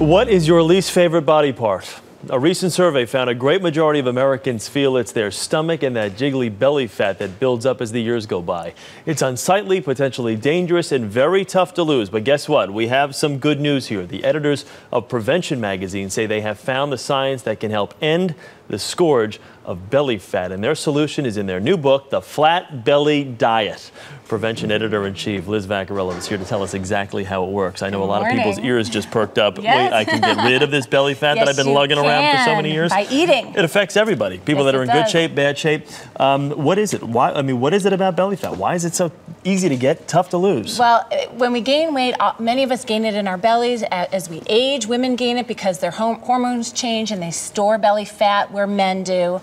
What is your least favorite body part? A recent survey found a great majority of Americans feel it's their stomach and that jiggly belly fat that builds up as the years go by. It's unsightly, potentially dangerous, and very tough to lose. But guess what? We have some good news here. The editors of Prevention magazine say they have found the science that can help end the scourge of belly fat. And their solution is in their new book, The Flat Belly Diet. Prevention Editor in Chief Liz Vaccariello is here to tell us exactly how it works. I know Good a lot morning. of people's ears just perked up. Yes. Wait, I can get rid of this belly fat that I've been lugging around for so many years. by eating. It affects everybody. People Yes, that are in good shape, bad shape. Um, what is it? Why? I mean, what is it about belly fat? Why is it so easy to get, tough to lose? Well, uh, when we gain weight, uh, many of us gain it in our bellies. As we age, women gain it because their hormones change and they store belly fat where men do.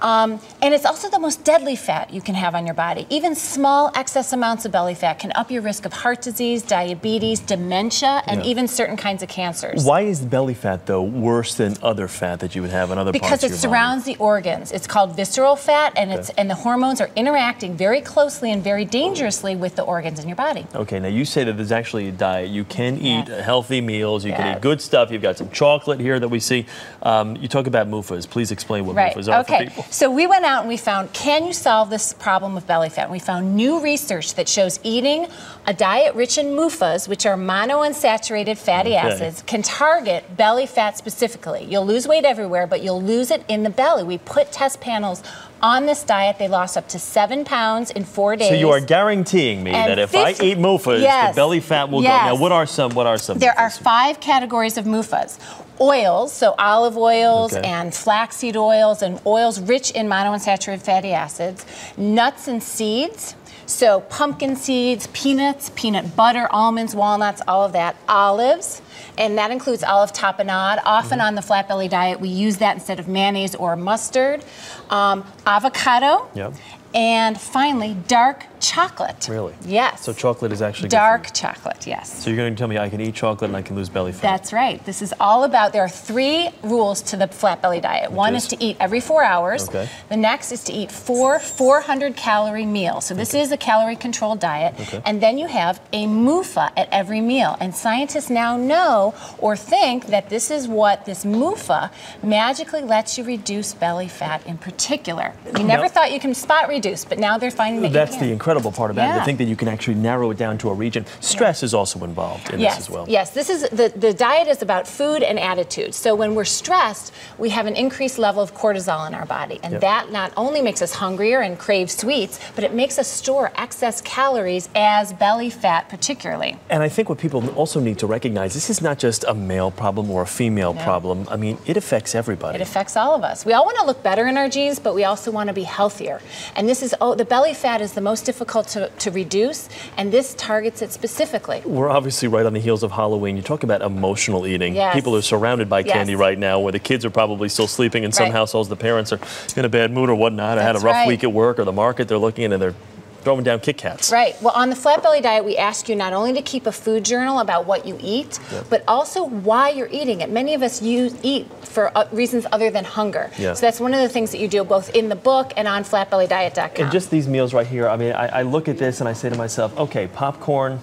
Um, and it's also the most deadly fat you can have on your body. Even small excess amounts of belly fat can up your risk of heart disease, diabetes, dementia, and Yeah. even certain kinds of cancers. Why is belly fat though worse than other fat that you would have on other because parts of your body? Because it surrounds the organs. It's called visceral fat, and it's and the hormones are interacting very closely and very dangerously with the organs in your body. Okay, now you say that there's actually a diet. You can eat healthy meals. You can eat good stuff. You've got some chocolate here that we see. Um, you talk about MUFAs. Please explain what Right. MUFAs are okay. for people. So we went out and we found can you solve this problem of belly fat? And we found new research that shows eating a diet rich in MUFAs, which are monounsaturated fatty Okay. acids, can target belly fat specifically. You'll lose weight everywhere, but you'll lose it in the belly. We put test panels on this diet. They lost up to seven pounds in four days. So you are guaranteeing me And that if I eat MUFAs, Yes. the belly fat will Yes. go. Now, what are some? What are some? There are five categories of MUFAs. Oils, so olive oils Okay. and flaxseed oils and oils rich in monounsaturated fatty acids. Nuts and seeds, so pumpkin seeds, peanuts, peanut butter, almonds, walnuts, all of that. Olives, and that includes olive tapenade. Often Mm-hmm. on the flat belly diet, we use that instead of mayonnaise or mustard. Um, avocado. Yep. And finally, dark chocolate. Really? Yes. So chocolate is actually dark chocolate, yes. So you're going to tell me I can eat chocolate and I can lose belly fat? That's right. This is all about. There are three rules to the flat belly diet. One is? is to eat every four hours. Okay. The next is to eat four 400 calorie meals. So this is a calorie controlled diet. Okay. And then you have a MUFA at every meal. And scientists now know or think that this is what this MUFA magically lets you reduce belly fat in particular. You never thought you can spot reduce, but now they're finding that That's the incredible part about it. To think that you can actually narrow it down to a region. Stress is also involved in yes, this as well. Yes, this is the, the diet is about food and attitude. So when we're stressed, we have an increased level of cortisol in our body. And Yep. that not only makes us hungrier and crave sweets, but it makes us store excess calories as belly fat particularly. And I think what people also need to recognize this is not just a male problem or a female No. problem. I mean, it affects everybody. It affects all of us. We all want to look better in our jeans, but we also want to be healthier. And this is oh, the belly fat is the most difficult to, to reduce, and this targets it specifically. We're obviously right on the heels of Halloween. You talk about emotional eating. Yes. People are surrounded by Yes. candy right now where the kids are probably still sleeping. In some Right. households, the parents are in a bad mood or whatnot. I had a rough right. week at work or the market. They're looking at and they're throwing down Kit Kats. Right. Well, on the flat belly diet, we ask you not only to keep a food journal about what you eat, but also why you're eating it. Many of us use, eat for uh, reasons other than hunger. Yeah. So that's one of the things that you do both in the book and on flatbellydiet.com. And just these meals right here, I mean, I, I look at this and I say to myself, okay, popcorn,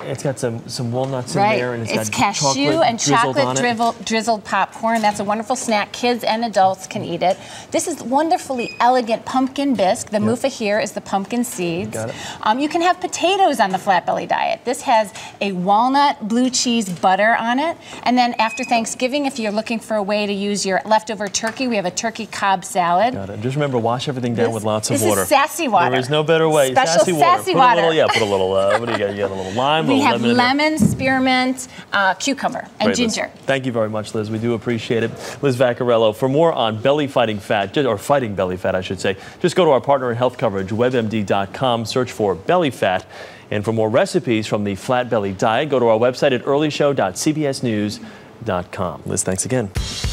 it's got some, some walnuts Right. in there and it's, it's got cashew chocolate and drizzled chocolate it. drizzled, drizzled popcorn. That's a wonderful snack. Kids and adults can eat it. This is wonderfully elegant pumpkin bisque. The mufa here is the pumpkin seeds. Got it. Um, you can have potatoes on the flat belly diet. This has a walnut blue cheese butter on it. And then after Thanksgiving, if you're looking for a way to use your leftover turkey, we have a turkey Cobb salad. Got it. Just remember, wash everything down This- with lots of this is water. sassy water. There is no better way. Special sassy water. sassy put. A little, yeah, put a little. Uh, what do you got? You got a little lime, We have lemon. lemon, spearmint, uh, cucumber, and Great, Liz. ginger. Thank you very much, Liz. We do appreciate it. Liz Vaccariello. For more on belly fighting fat, or fighting belly fat, I should say, just go to our partner in health coverage, webmd.com, search for belly fat. And for more recipes from the flat belly diet, go to our website at earlyshow.cbsnews.com. Liz, thanks again.